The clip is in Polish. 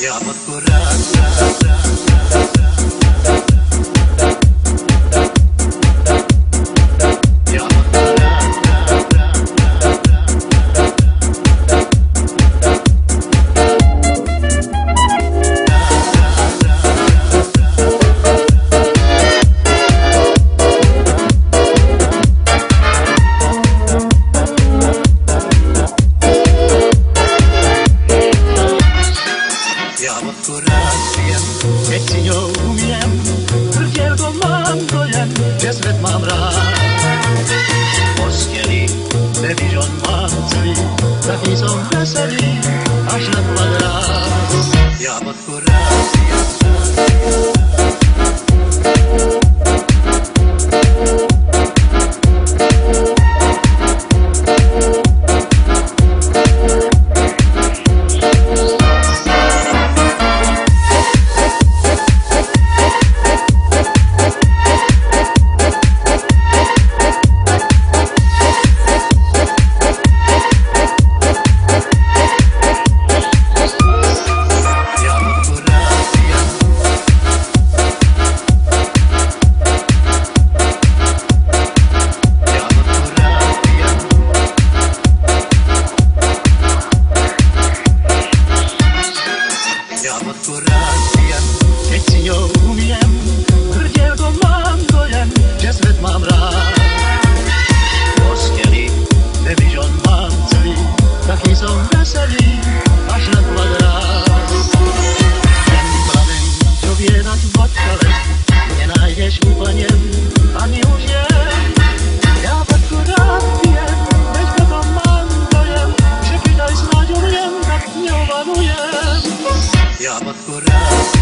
يا مذكورات I'm dolmam doljem, gdje svet mam rad. Poskjeri, bebi žon mam cvi, da nisam veseli, až na. Saturacja, jeśli nie umiem. Drugiego mam dojem, niezbyt mam raz Boskeli, telewizjon mam celi. Taki są weseli, aż na kwadrat. Ten planem, co wiedać w odkale Nie najdziesz upaniem, ani uzie. Ja w akurat wiem, weź mam dojem Przepytaj z nadzieją, tak nie obanuję Ya Matgora